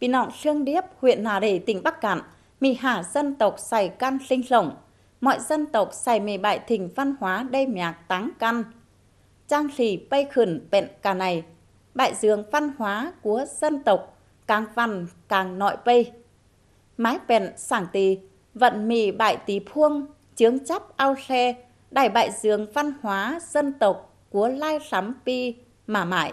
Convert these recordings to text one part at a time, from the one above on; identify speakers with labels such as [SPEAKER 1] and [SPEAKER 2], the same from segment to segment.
[SPEAKER 1] Bị nọng Sương Điếp, huyện Hà Rể, tỉnh Bắc Cạn, mì hạ dân tộc xài căn sinh rộng. Mọi dân tộc xài mì bại thỉnh văn hóa đây nhạc táng căn. Trang lì bay khẩn bệnh cả này, bại dương văn hóa của dân tộc, càng văn càng nội bay. Mái bèn sảng tì, vận mì bại tí phuông, chướng chấp ao xe, đại bại dương văn hóa dân tộc của lai sắm pi mà mãi.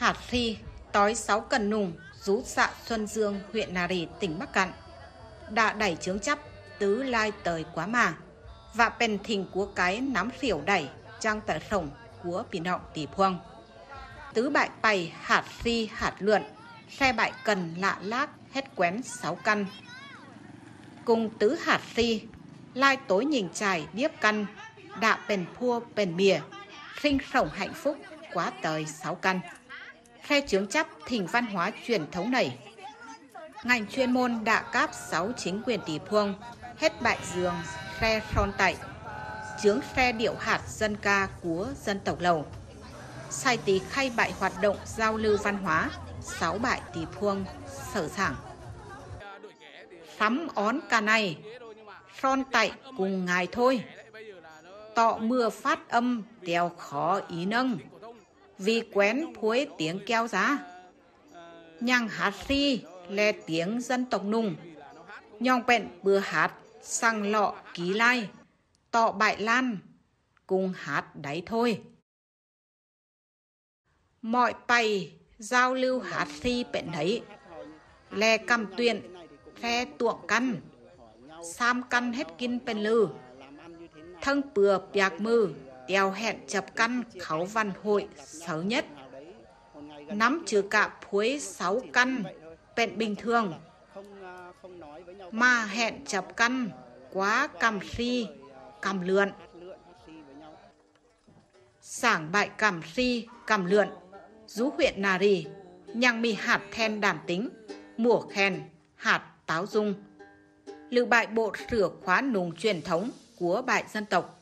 [SPEAKER 2] Hạt thi tói sáu cần nùng, rú xạ Xuân Dương, huyện Nà Rì, tỉnh Bắc Cạn. Đã đẩy chướng chấp, tứ lai tời quá mà. Và bèn thình của cái nắm phiểu đẩy, trang tờ sổng của biển họng tỷ phuông. Tứ bại bày hạt thi hạt lượn, xe bại cần lạ lác hết quén sáu căn. Cùng tứ hạt thi lai tối nhìn trài điếp căn, đạ bền phua bền mìa, sinh sổng hạnh phúc quá tời sáu căn khe chướng chấp thỉnh văn hóa truyền thống này. Ngành chuyên môn đã cáp 6 chính quyền tỷ phương, hết bại giường, khe son tại chướng khe điệu hạt dân ca của dân tộc lầu. Sai tí khai bại hoạt động giao lưu văn hóa, 6 bại tỷ phương, sở sảng. Sắm ón cả này, son tại cùng ngài thôi. Tọ mưa phát âm, đèo khó ý nâng vì quen phuối tiếng keo giá. Nhàng hát ri là tiếng dân tộc nùng. nhòng bẹn bữa hát sang lọ ký lai, tọ bại lan, cùng hát đấy thôi. Mọi bày giao lưu hát ri bẹn đấy, lè cầm tuyện, phe tuộng căn, sam căn hết kinh bẹn lư, thân bừa bạc mư, đeo hẹn chập căn khấu văn hội xấu nhất. Nắm trừ cả phối sáu căn, bệnh bình thường. Mà hẹn chập căn, quá cầm si, cầm lượn. Sảng bại cầm si, cầm lượn, rú huyện nà rì, nhang mì hạt then đàn tính, mùa khen, hạt táo dung. Lưu bại bộ sửa khóa nùng truyền thống của bại dân tộc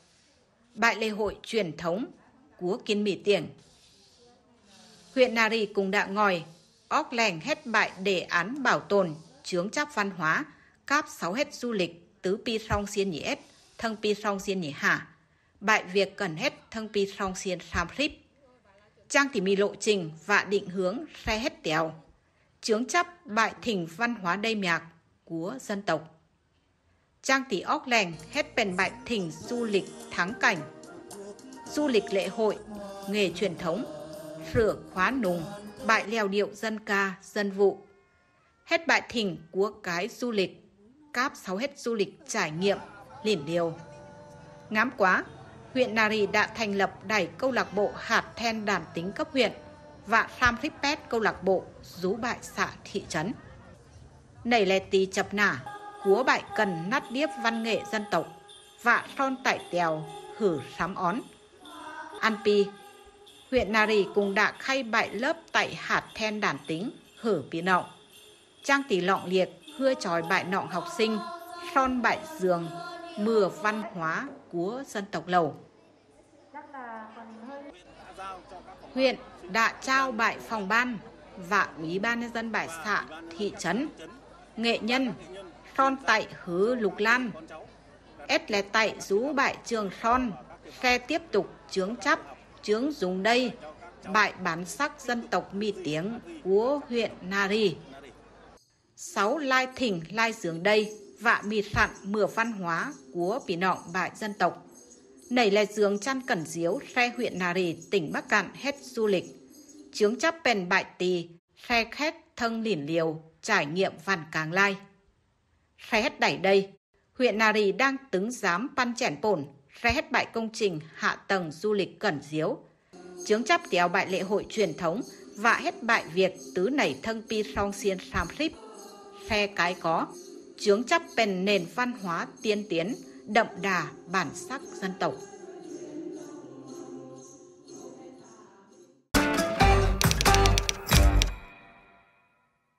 [SPEAKER 2] bại lễ hội truyền thống của Kiên Mỹ Tiền. Huyện Nari cùng đã ngòi, óc lèng hết bại đề án bảo tồn, chướng chấp văn hóa, cáp sáu hết du lịch, tứ pi song xiên nhỉ ết, thân pi song xiên nhỉ hạ, bại việc cần hết thân pi song xiên sam rip. Trang tỉ mì lộ trình và định hướng xe hết tèo, chướng chấp bại thỉnh văn hóa đầy mạc của dân tộc. Trang tỷ óc lèng hết bền bạch thỉnh du lịch thắng cảnh. Du lịch lễ hội, nghề truyền thống, sửa khóa nùng, bại leo điệu dân ca, dân vụ. Hết bại thỉnh của cái du lịch, cáp sáu hết du lịch trải nghiệm, lỉn điều. Ngám quá, huyện Nari đã thành lập đẩy câu lạc bộ hạt then đàn tính cấp huyện và Sam Rippet câu lạc bộ rú bại xã thị trấn. Nảy lè tì chập nả, cúa bại cần nát điếp văn nghệ dân tộc, vạ son tại tèo, hử sám ón. An Pi, huyện Nari cùng đã khai bại lớp tại hạt then đàn tính, hử bí nọng. Trang tỷ lọng liệt, hưa tròi bại nọng học sinh, son bại giường, mưa văn hóa của dân tộc lầu. Huyện đã trao bại phòng ban và ủy ban nhân dân bãi xã thị trấn nghệ nhân son tại hứ lục lan s lẻ tại rú bại trường son xe tiếp tục chướng chấp chướng dùng đây bại bản sắc dân tộc mi tiếng của huyện Nari. Sáu lai thỉnh lai dưỡng đây vạ mì sạn mửa văn hóa của bị nọng bại dân tộc. Nảy là giường chăn cẩn diếu xe huyện Nari tỉnh Bắc Cạn hết du lịch. Chướng chấp bèn bại tì, xe khét thân lỉn liều, trải nghiệm văn càng lai xe hết đẩy đây, huyện Nari đang tứng giám pan chèn bổn, xe hết bại công trình hạ tầng du lịch cẩn diếu. Chướng chấp kéo bại lễ hội truyền thống và hết bại việc tứ nảy thân pi song xiên sam ship. Xe cái có, chướng chấp bền nền văn hóa tiên tiến, đậm đà bản sắc dân tộc.